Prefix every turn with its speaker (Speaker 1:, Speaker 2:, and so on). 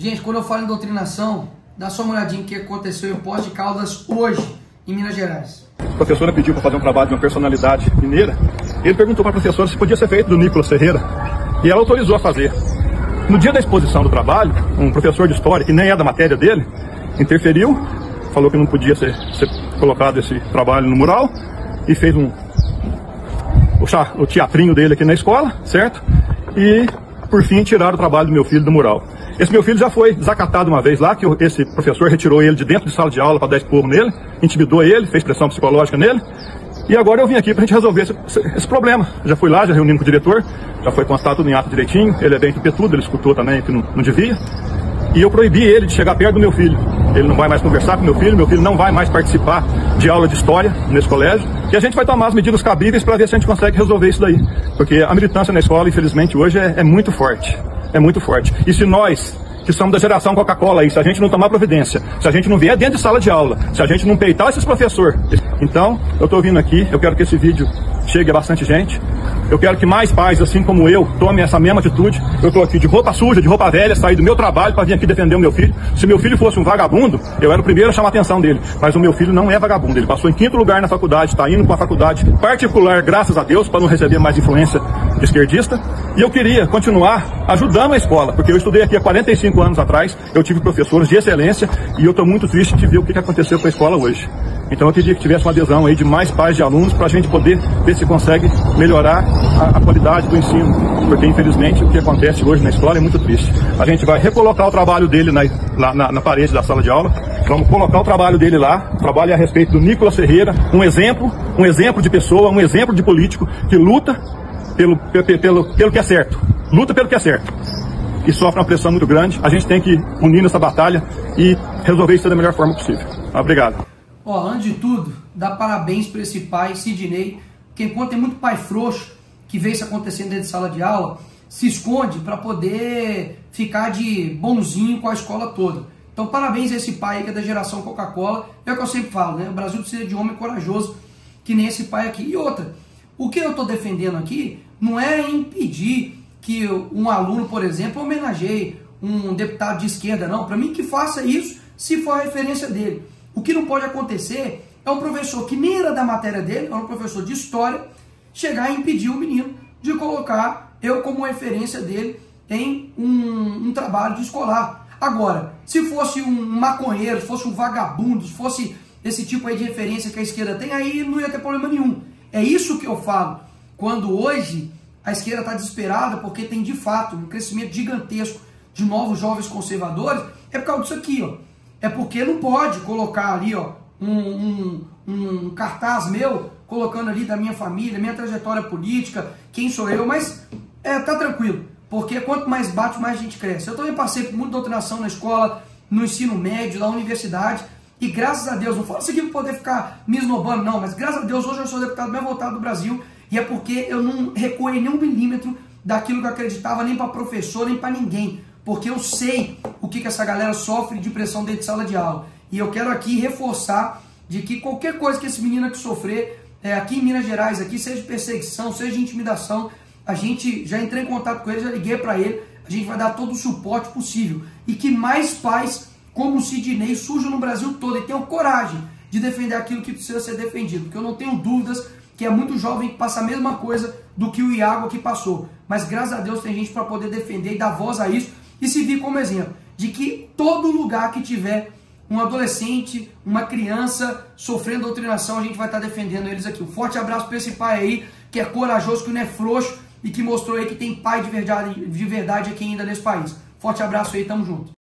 Speaker 1: Gente, quando eu falo em doutrinação, dá só uma olhadinha o que aconteceu em Pós de Caldas hoje, em Minas Gerais.
Speaker 2: A professora pediu para fazer um trabalho de uma personalidade mineira. Ele perguntou para a professora se podia ser feito do Nicolas Ferreira. E ela autorizou a fazer. No dia da exposição do trabalho, um professor de história, que nem é da matéria dele, interferiu, falou que não podia ser, ser colocado esse trabalho no mural e fez um o, teatrinho dele aqui na escola, certo? E por fim tiraram o trabalho do meu filho do mural. Esse meu filho já foi desacatado uma vez lá, que esse professor retirou ele de dentro de sala de aula para dar esporro nele, intimidou ele, fez pressão psicológica nele. E agora eu vim aqui para a gente resolver esse, esse, problema. Já fui lá, já reuni com o diretor, já foi constatado em ato direitinho, ele é bem tudo, ele escutou também que não, não devia. E eu proibi ele de chegar perto do meu filho. Ele não vai mais conversar com meu filho, meu filho não vai mais participar de aula de história nesse colégio. E a gente vai tomar as medidas cabíveis para ver se a gente consegue resolver isso daí. Porque a militância na escola, infelizmente, hoje é, é muito forte. É muito forte. E se nós que somos da geração Coca-Cola se a gente não tomar providência, se a gente não vier dentro de sala de aula, se a gente não peitar esses professores. Então, eu estou vindo aqui, eu quero que esse vídeo chegue a bastante gente. Eu quero que mais pais, assim como eu, tomem essa mesma atitude. Eu estou aqui de roupa suja, de roupa velha, saí do meu trabalho para vir aqui defender o meu filho. Se meu filho fosse um vagabundo, eu era o primeiro a chamar a atenção dele. Mas o meu filho não é vagabundo. Ele passou em quinto lugar na faculdade, está indo para uma faculdade particular, graças a Deus, para não receber mais influência esquerdista. E eu queria continuar ajudando a escola, porque eu estudei aqui há 45 anos atrás, eu tive professores de excelência e eu estou muito triste de ver o que aconteceu com a escola hoje. Então eu queria que tivesse uma adesão aí de mais pais de alunos para a gente poder ver se consegue melhorar a, a, qualidade do ensino. Porque infelizmente o que acontece hoje na escola é muito triste. A gente vai recolocar o trabalho dele na, lá, na, na parede da sala de aula. Vamos colocar o trabalho dele lá. Trabalho é a respeito do Nicolas Ferreira, um exemplo, um exemplo de pessoa, um exemplo de político que luta pelo, pelo, pelo, que é certo. Luta pelo que é certo e sofre uma pressão muito grande. A gente tem que unir nessa batalha e resolver isso da melhor forma possível. Obrigado.
Speaker 1: Ó, antes de tudo, dá parabéns para esse pai, Sidney, que enquanto tem muito pai frouxo que vê isso acontecendo dentro de sala de aula, se esconde para poder ficar de bonzinho com a escola toda. Então, parabéns a esse pai que é da geração Coca-Cola. É o que eu sempre falo, né? O Brasil precisa de homem corajoso que nem esse pai aqui. E outra, o que eu estou defendendo aqui não é impedir que um aluno, por exemplo, homenageie um deputado de esquerda, não. Para mim, que faça isso se for a referência dele. O que não pode acontecer é um professor que nem era da matéria dele, é um professor de história, chegar e impedir o menino de colocar eu como referência dele em um, um trabalho de escolar. Agora, se fosse um maconheiro, se fosse um vagabundo, se fosse esse tipo aí de referência que a esquerda tem, aí não ia ter problema nenhum. É isso que eu falo. Quando hoje a esquerda está desesperada porque tem de fato um crescimento gigantesco de novos jovens conservadores, é por causa disso aqui, ó é porque não pode colocar ali ó, um, um, um cartaz meu, colocando ali da minha família, minha trajetória política, quem sou eu, mas é, tá tranquilo, porque quanto mais bate, mais a gente cresce. Eu também passei por muita doutrinação na escola, no ensino médio, na universidade, e graças a Deus, não falo isso aqui para poder ficar me esnobando, não, mas graças a Deus hoje eu sou deputado mais votado do Brasil, e é porque eu não recuei nem um milímetro daquilo que eu acreditava, nem para professor, nem para ninguém porque eu sei o que, que essa galera sofre de pressão dentro de sala de aula. E eu quero aqui reforçar de que qualquer coisa que esse menino aqui sofrer, é, aqui em Minas Gerais, aqui, seja perseguição, seja intimidação, a gente já entrei em contato com ele, já liguei para ele, a gente vai dar todo o suporte possível. E que mais pais como o Sidney surjam no Brasil todo e tenham coragem de defender aquilo que precisa ser defendido. Porque eu não tenho dúvidas que é muito jovem que passa a mesma coisa do que o Iago aqui passou. Mas graças a Deus tem gente para poder defender e dar voz a isso e servir como exemplo de que todo lugar que tiver um adolescente, uma criança sofrendo doutrinação, a gente vai estar defendendo eles aqui. Um forte abraço para esse pai aí, que é corajoso, que não é frouxo e que mostrou aí que tem pai de verdade, de verdade aqui ainda nesse país. Forte abraço aí, tamo junto.